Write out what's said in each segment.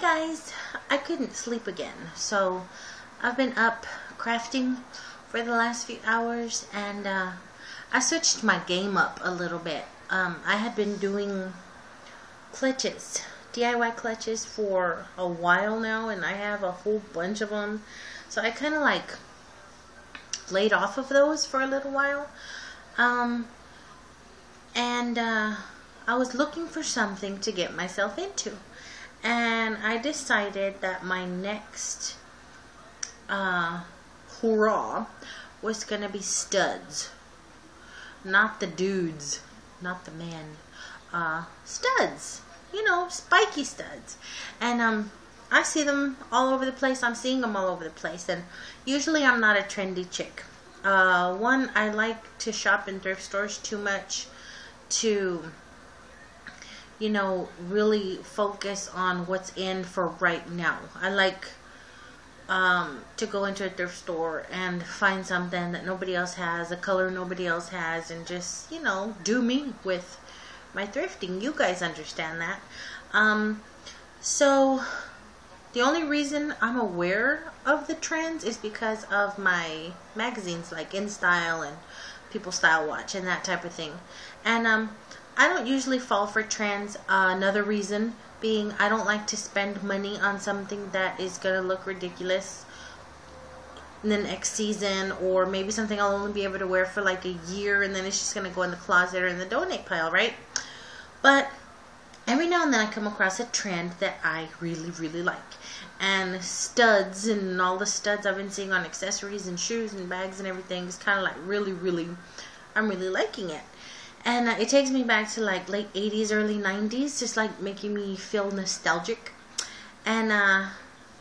Guys, I couldn't sleep again, so I've been up crafting for the last few hours and uh, I switched my game up a little bit. Um, I had been doing clutches, DIY clutches for a while now and I have a whole bunch of them. So I kind of like laid off of those for a little while. Um, and uh, I was looking for something to get myself into and I decided that my next uh, hurrah was gonna be studs, not the dudes, not the men, uh, studs. You know, spiky studs, and um, I see them all over the place. I'm seeing them all over the place, and usually I'm not a trendy chick. Uh, one, I like to shop in thrift stores too much to you know, really focus on what's in for right now. I like um, to go into a thrift store and find something that nobody else has, a color nobody else has, and just, you know, do me with my thrifting. You guys understand that. Um, so, the only reason I'm aware of the trends is because of my magazines like InStyle and People Style Watch and that type of thing. And um, I don't usually fall for trends. Uh, another reason being I don't like to spend money on something that is going to look ridiculous in the next season or maybe something I'll only be able to wear for like a year and then it's just going to go in the closet or in the donate pile, right? But every now and then I come across a trend that I really, really like. And studs and all the studs I've been seeing on accessories and shoes and bags and everything is kind of like really, really, I'm really liking it and it takes me back to like late 80s early 90s just like making me feel nostalgic. And uh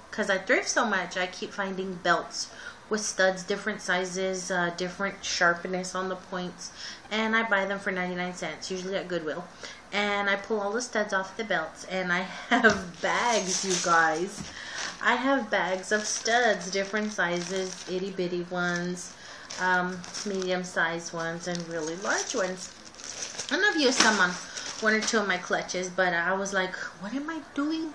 because i thrift so much i keep finding belts with studs different sizes uh, different sharpness on the points. And i buy them for 99 cents usually at goodwill. And i pull all the studs off the belts and i have bags you guys. I have bags of studs different sizes itty bitty ones um, medium sized ones and really large ones and I've used some on one or two of my clutches, but I was like, what am I doing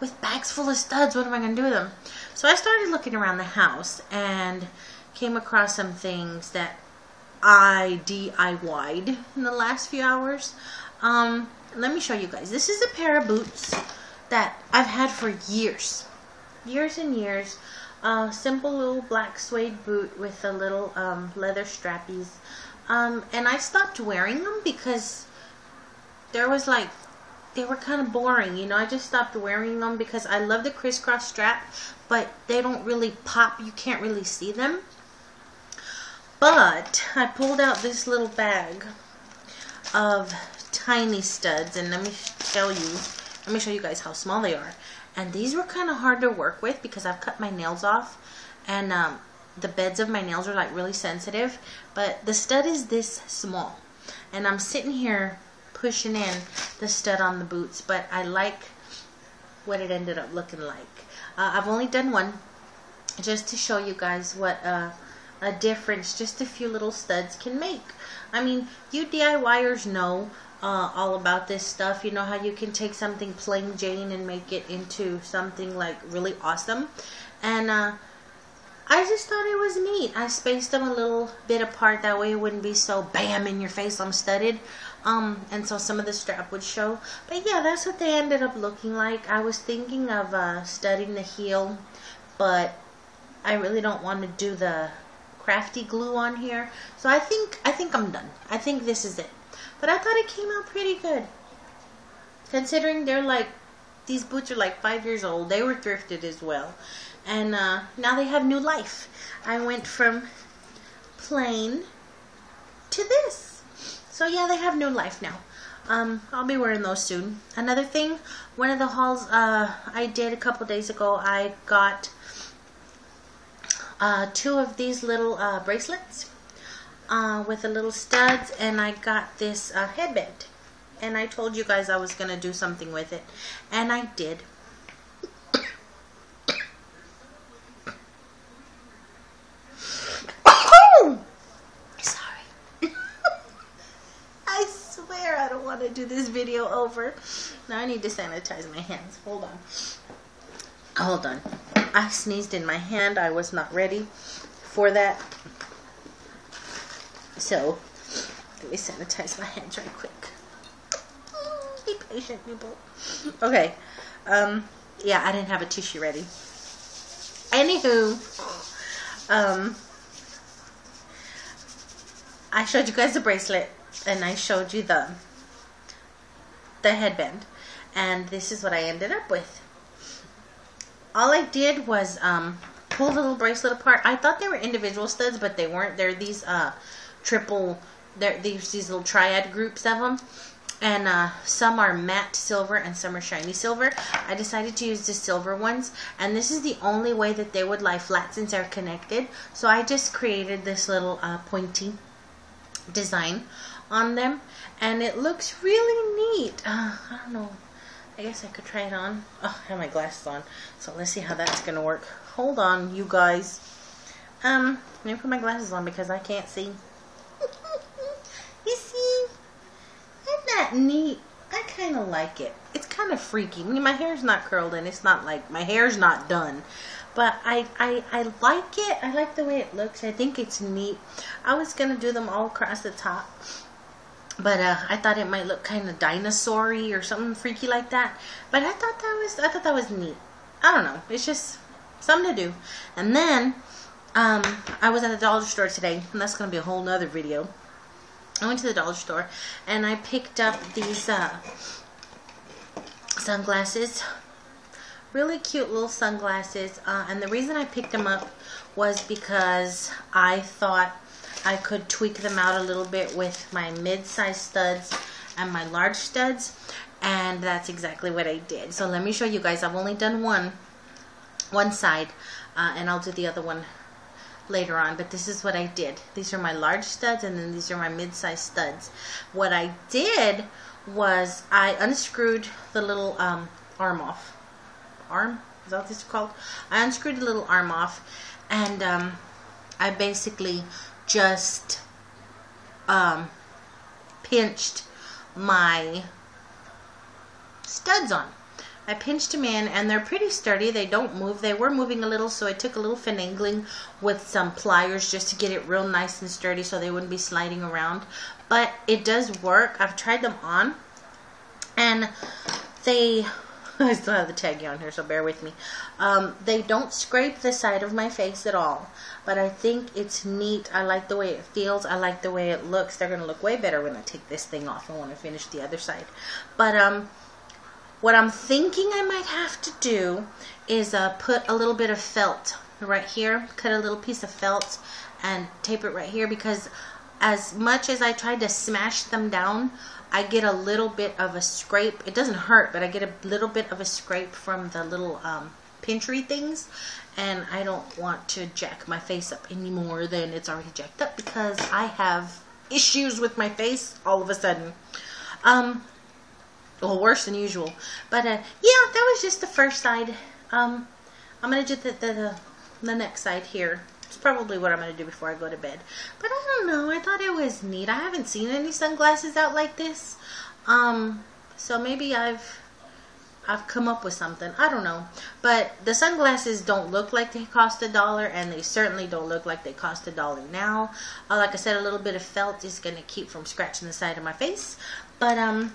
with bags full of studs? What am I going to do with them? So I started looking around the house and came across some things that I DIY'd in the last few hours. Um, let me show you guys. This is a pair of boots that I've had for years. Years and years. Uh, simple little black suede boot with a little um, leather strappies. Um, and I stopped wearing them because there was like, they were kind of boring, you know. I just stopped wearing them because I love the crisscross strap, but they don't really pop. You can't really see them. But I pulled out this little bag of tiny studs, and let me tell you, let me show you guys how small they are. And these were kind of hard to work with because I've cut my nails off, and um, the beds of my nails are like really sensitive, but the stud is this small. And I'm sitting here pushing in the stud on the boots, but I like what it ended up looking like. Uh, I've only done one just to show you guys what uh, a difference just a few little studs can make. I mean, you DIYers know uh, all about this stuff. You know how you can take something plain Jane and make it into something like really awesome. And uh, I just thought it was neat. I spaced them a little bit apart. That way it wouldn't be so bam in your face. I'm studded. Um, and so some of the strap would show. But yeah, that's what they ended up looking like. I was thinking of uh, studding the heel, but I really don't want to do the crafty glue on here. So I think I think I'm done. I think this is it. But I thought it came out pretty good. Considering they're like, these boots are like five years old. They were thrifted as well and uh, now they have new life. I went from plain to this. So yeah, they have new life now. Um, I'll be wearing those soon. Another thing, one of the hauls uh, I did a couple days ago, I got uh, two of these little uh, bracelets uh, with the little studs, and I got this uh, headband. And I told you guys I was going to do something with it, and I did. do this video over. Now I need to sanitize my hands. Hold on. Hold on. I sneezed in my hand. I was not ready for that. So, let me sanitize my hands right quick. Be patient, people. Okay. Um, yeah, I didn't have a tissue ready. Anywho, um, I showed you guys the bracelet and I showed you the the headband and this is what I ended up with. All I did was um, pull the little bracelet apart. I thought they were individual studs, but they weren't. They're these uh, triple, they're these, these little triad groups of them and uh, some are matte silver and some are shiny silver. I decided to use the silver ones and this is the only way that they would lie flat since they're connected. So I just created this little uh, pointy design on them and it looks really neat. Uh, I don't know. I guess I could try it on. Oh, I have my glasses on. So let's see how that's going to work. Hold on, you guys. Um, let me put my glasses on because I can't see. you see? Isn't that neat? I kind of like it. It's kind of freaky. I mean, my hair's not curled and it's not like, my hair's not done. But I, I, I like it. I like the way it looks. I think it's neat. I was going to do them all across the top. But uh, I thought it might look kind of dinosaur or something freaky like that. But I thought that was I thought that was neat. I don't know. It's just something to do. And then um, I was at the dollar store today, and that's going to be a whole nother video. I went to the dollar store and I picked up these uh, sunglasses. Really cute little sunglasses. Uh, and the reason I picked them up was because I thought I could tweak them out a little bit with my mid-size studs and my large studs. And that's exactly what I did. So let me show you guys. I've only done one, one side. Uh, and I'll do the other one later on, but this is what I did. These are my large studs and then these are my mid-sized studs. What I did was I unscrewed the little um, arm off. Arm? Is that what this called? I unscrewed the little arm off and um, I basically just um, pinched my studs on. I pinched them in and they're pretty sturdy. They don't move. They were moving a little so I took a little finagling with some pliers just to get it real nice and sturdy so they wouldn't be sliding around. But it does work. I've tried them on and they I still have the taggy on here, so bear with me. Um, they don't scrape the side of my face at all, but I think it's neat. I like the way it feels. I like the way it looks. They're going to look way better when I take this thing off and when I finish the other side. But um, what I'm thinking I might have to do is uh, put a little bit of felt right here, cut a little piece of felt and tape it right here because as much as I tried to smash them down, I get a little bit of a scrape. It doesn't hurt, but I get a little bit of a scrape from the little um, things. And I don't want to jack my face up any more than it's already jacked up because I have issues with my face all of a sudden. Um, well, worse than usual. But uh, yeah, that was just the first side. Um, I'm gonna do the, the the, next side here. It's probably what I'm gonna do before I go to bed. But I don't know. I thought it was neat. I haven't seen any sunglasses out like this. Um, so maybe I've I've come up with something. I don't know. But the sunglasses don't look like they cost a dollar, and they certainly don't look like they cost a dollar now. Uh, like I said, a little bit of felt is going to keep from scratching the side of my face. But, um,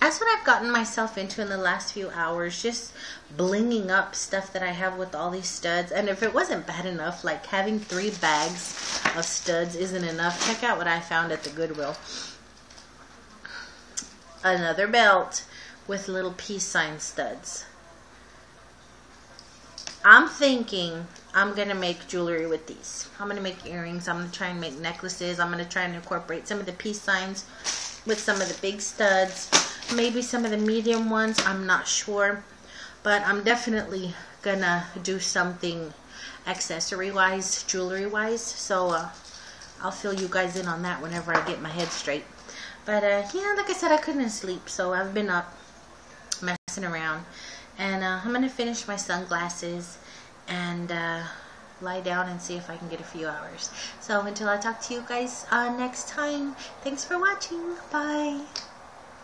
that's what I've gotten myself into in the last few hours, just blinging up stuff that I have with all these studs. And if it wasn't bad enough, like having three bags of studs isn't enough, check out what I found at the Goodwill. Another belt with little peace sign studs. I'm thinking I'm going to make jewelry with these. I'm going to make earrings. I'm going to try and make necklaces. I'm going to try and incorporate some of the peace signs with some of the big studs maybe some of the medium ones I'm not sure. But I'm definitely gonna do something accessory wise jewelry wise so uh, I'll fill you guys in on that whenever I get my head straight. But uh, yeah like I said I couldn't sleep so I've been up messing around. And uh, I'm gonna finish my sunglasses and uh, lie down and see if I can get a few hours. So until I talk to you guys uh, next time thanks for watching. Bye